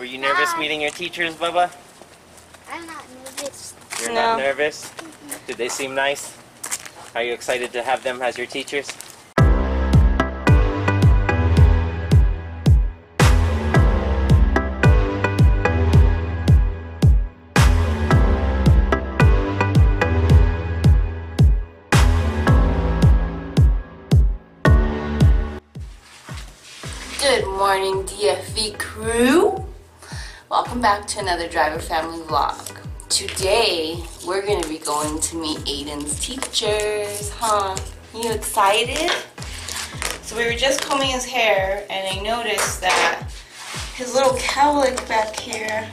Were you nervous Hi. meeting your teachers, Bubba? I'm not nervous. You're No. not nervous? Did they seem nice? Are you excited to have them as your teachers? Good morning, DFV crew. Welcome back to another Driver Family Vlog. Today, we're gonna be going to meet Aiden's teachers, huh? You excited? So we were just combing his hair, and I noticed that his little cowlick back here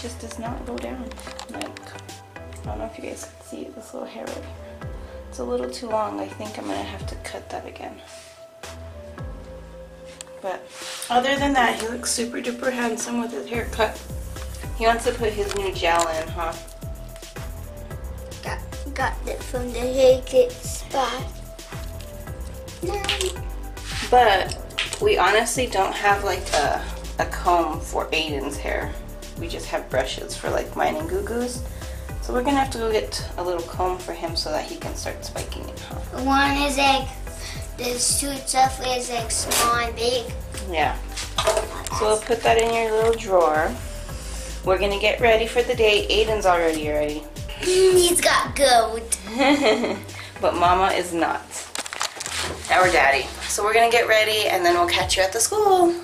just does not go down. Like, I don't know if you guys can see this little hair right here. It's a little too long. I think I'm gonna have to cut that again. But other than that, he looks super duper handsome with his haircut. He wants to put his new gel in, huh? Got, got it from the haircut spot. But we honestly don't have like a, a comb for Aiden's hair. We just have brushes for like mine and Gugu's. So we're gonna have to go get a little comb for him so that he can start spiking it, huh? One is like, there's two stuff is like small and big. Yeah. So we'll put that in your little drawer. We're gonna get ready for the day. Aiden's already ready. He's got gold. but Mama is not. Our daddy. So we're gonna get ready and then we'll catch you at the school.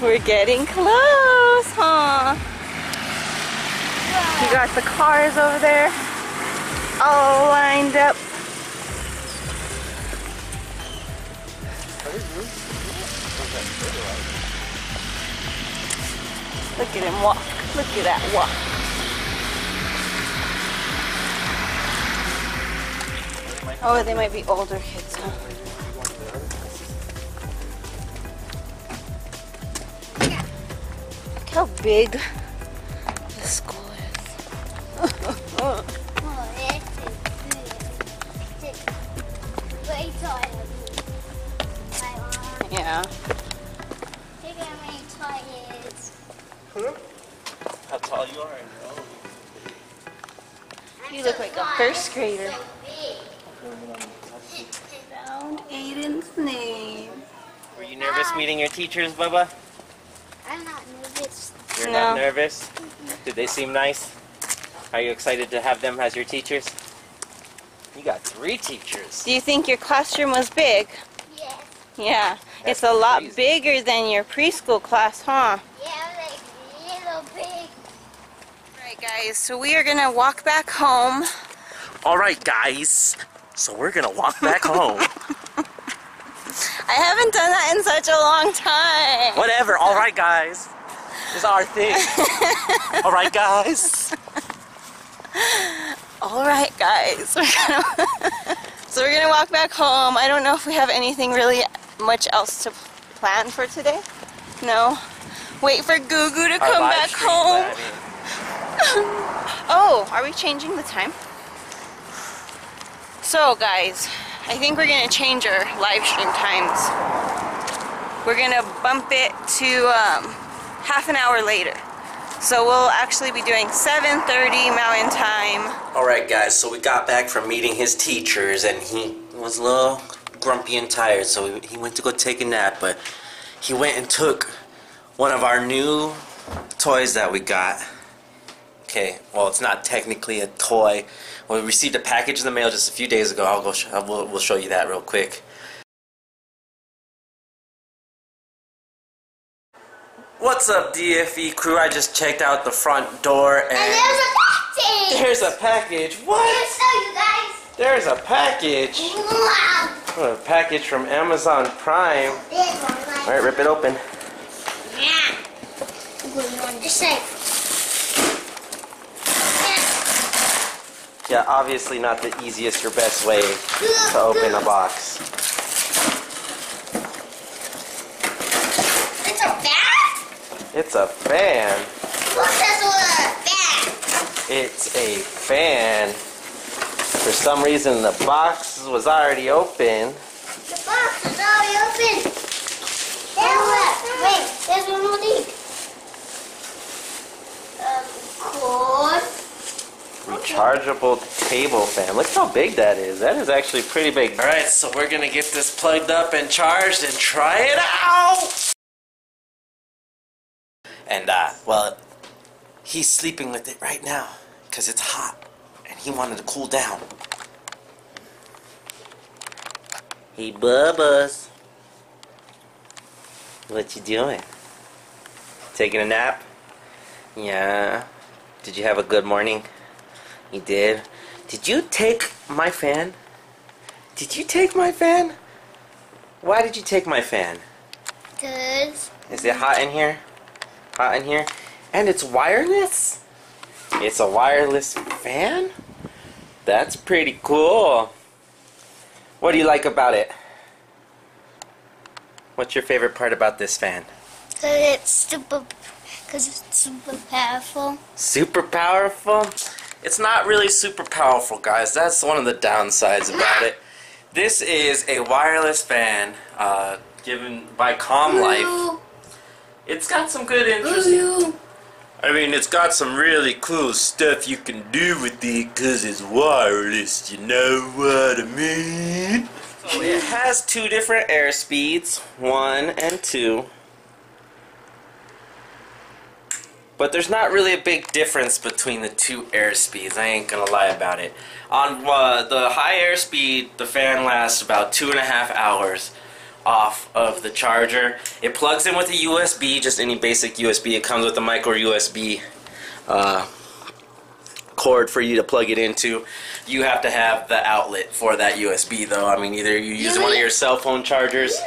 We're getting close, huh? You got the cars over there all lined up. Look at him walk. Look at that walk. Oh, they might be older kids, huh? Look how big yeah. Look how many toys. How tall you are? You look like a first grader. So. Found Aiden's name. Were you nervous meeting your teachers, Bubba? I'm not nervous. You're No. not nervous? Did they seem nice? Are you excited to have them as your teachers? You got three teachers. Do you think your classroom was big? Yes. Yeah. That's it's a lot crazy. bigger than your preschool class, huh? Yeah, like little big. Alright guys, so we are gonna walk back home. All right, guys. So we're gonna walk back home. I haven't done that in such a long time. Whatever. All right, guys. This is our thing. All right, guys. Alright guys. We're gonna so we're gonna walk back home. I don't know if we have anything really much else to plan for today. No. Wait for Gugu to Our come back home. Oh, are we changing the time? So, guys, I think we're gonna change our live stream times. We're gonna bump it to um, half an hour later. So we'll actually be doing 7:30 Mountain Time. All right, guys. So we got back from meeting his teachers, and he was a little grumpy and tired, so he- he went to go take a nap. But he went and took one of our new toys that we got. Okay, well, it's not technically a toy. We received a package in the mail just a few days ago. I'll go. Sh- I will, we'll show you that real quick. What's up, DFV crew? I just checked out the front door and, And there's a package. there's a package. What? show you guys. There's a package. Wow. A package from Amazon Prime. Big one, like All right, rip it open. Yeah. Glue on this side. Yeah, obviously not the easiest or best way to open a box. It's a bat? It's a fan. What's this with a bat? It's a fan. For some reason, the box was already open. The box is already open. There oh, wait, there's one more thing. Um, of course. Rechargeable okay. table fan. Look how big that is. That is actually pretty big. All right, so we're gonna get this plugged up and charged and try it out. And uh, well, he's sleeping with it right now because it's hot he wanted to cool down. Hey, Bubba's. What you doing? Taking a nap? Yeah. Did you have a good morning? You did? Did you take my fan? Did you take my fan? Why did you take my fan? Cause Is it hot in here? Hot in here? And it's wireless? It's a wireless fan? That's pretty cool. What do you like about it? What's your favorite part about this fan? cause it's super, cause it's super powerful. Super powerful? It's not really super powerful, guys. That's one of the downsides about it. This is a wireless fan uh, given by ComLife. It's got some good interesting. I mean, it's got some really cool stuff you can do with it because it's wireless, you know what I mean? So it has two different air speeds, one and two. But there's not really a big difference between the two air speeds, I ain't gonna lie about it. On uh, the high air speed, the fan lasts about two and a half hours off of the charger. It plugs in with a USB, just any basic USB. It comes with a micro USB uh, cord for you to plug it into. You have to have the outlet for that USB though. I mean, either you use one of your cell phone chargers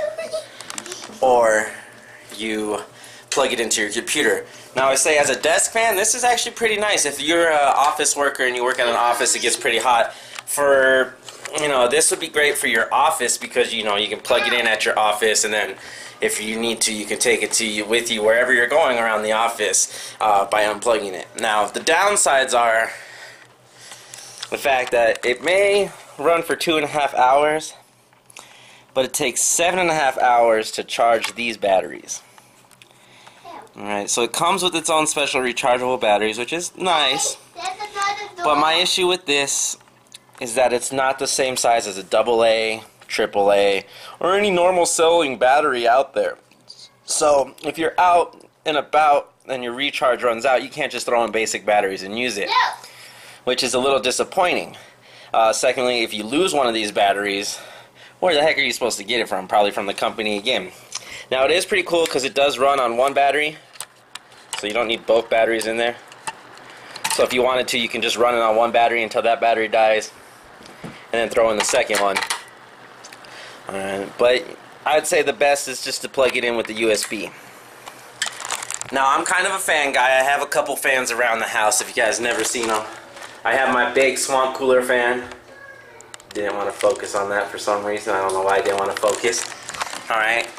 or you plug it into your computer. Now I say as a desk fan, this is actually pretty nice. If you're an office worker and you work in an office, it gets pretty hot. For you know, this would be great for your office because you know you can plug it in at your office, and then if you need to, you can take it to you with you wherever you're going around the office uh, by unplugging it. Now the downsides are the fact that it may run for two and a half hours, but it takes seven and a half hours to charge these batteries. Alright, so it comes with its own special rechargeable batteries, which is nice. There's another door. But my issue with this is that it's not the same size as a double A, triple A, or any normal selling battery out there. So if you're out and about and your recharge runs out, you can't just throw in basic batteries and use it, No. which is a little disappointing. Uh, secondly, if you lose one of these batteries, where the heck are you supposed to get it from? Probably from the company again. Now it is pretty cool because it does run on one battery, so you don't need both batteries in there. So if you wanted to, you can just run it on one battery until that battery dies, and then throw in the second one. Alright, but I'd say the best is just to plug it in with the USB. Now I'm kind of a fan guy. I have a couple fans around the house. If you guys never seen them, I have my big swamp cooler fan. Didn't want to focus on that for some reason. I don't know why I didn't want to focus. All right,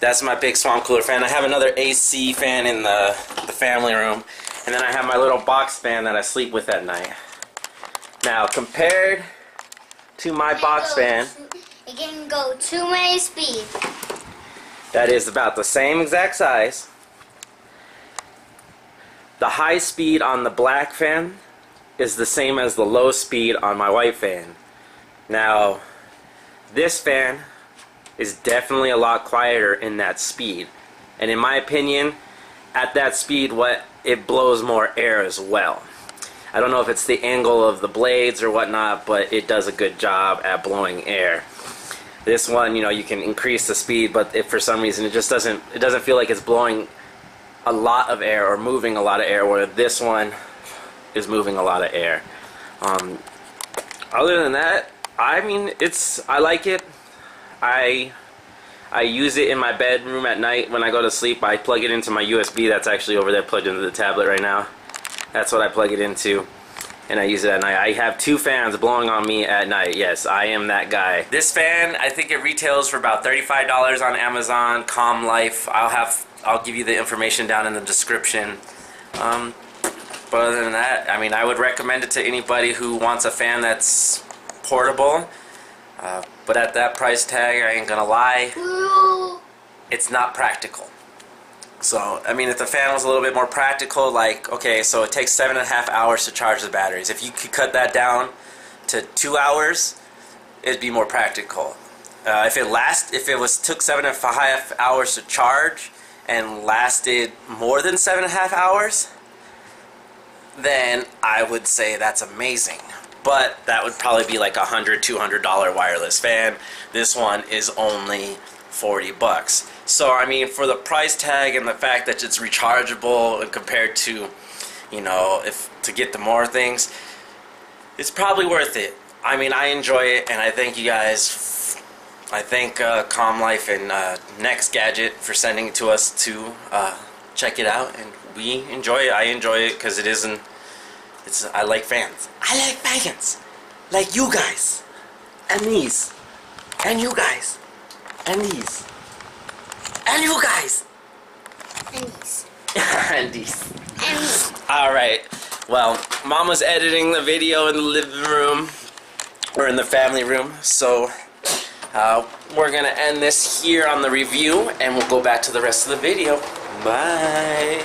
that's my big swamp cooler fan. I have another AC fan in the the family room, and then I have my little box fan that I sleep with at night. Now compared to my box fan, It can go two way speed. that is about the same exact size. The high speed on the black fan is the same as the low speed on my white fan. Now, this fan is definitely a lot quieter in that speed. And in my opinion, at that speed, what it blows more air as well. I don't know if it's the angle of the blades or whatnot, but it does a good job at blowing air. This one, you know, you can increase the speed, but if for some reason it just doesn't, it doesn't feel like it's blowing a lot of air or moving a lot of air, where this one is moving a lot of air. Um, other than that, I mean, it's I like it. I I use it in my bedroom at night when I go to sleep. I plug it into my USB that's actually over there plugged into the tablet right now. That's what I plug it into. And I use it at night. I have two fans blowing on me at night. Yes, I am that guy. This fan, I think it retails for about $35 on Amazon, ComLife. I'll have I'll give you the information down in the description. Um, but other than that, I mean, I would recommend it to anybody who wants a fan that's portable. Uh, but at that price tag, I ain't gonna lie, it's not practical. So, I mean, if the fan was a little bit more practical, like, okay, so it takes seven and a half hours to charge the batteries. If you could cut that down to two hours, it'd be more practical. Uh, if it last, if it was took seven and a half hours to charge and lasted more than seven and a half hours, then I would say that's amazing. But that would probably be like a hundred, two hundred dollar wireless fan. This one is only forty bucks. So I mean, for the price tag and the fact that it's rechargeable and compared to, you know, if to get the more things, it's probably worth it. I mean, I enjoy it, and I thank you guys. I thank uh, ComLife and uh, NexGadget for sending it to us to uh, check it out, and we enjoy it. I enjoy it because it isn't. It's I like fans. I like fans, like you guys, and these, and you guys, and these, and you guys, And these. and these. All right. Well, Mama's editing the video in the living room or in the family room, so uh, we're gonna end this here on the review, and we'll go back to the rest of the video. Bye.